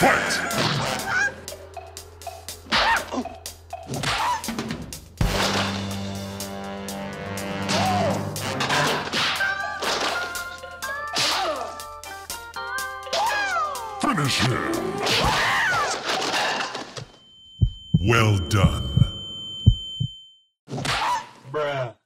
Fight! Well done. Bruh.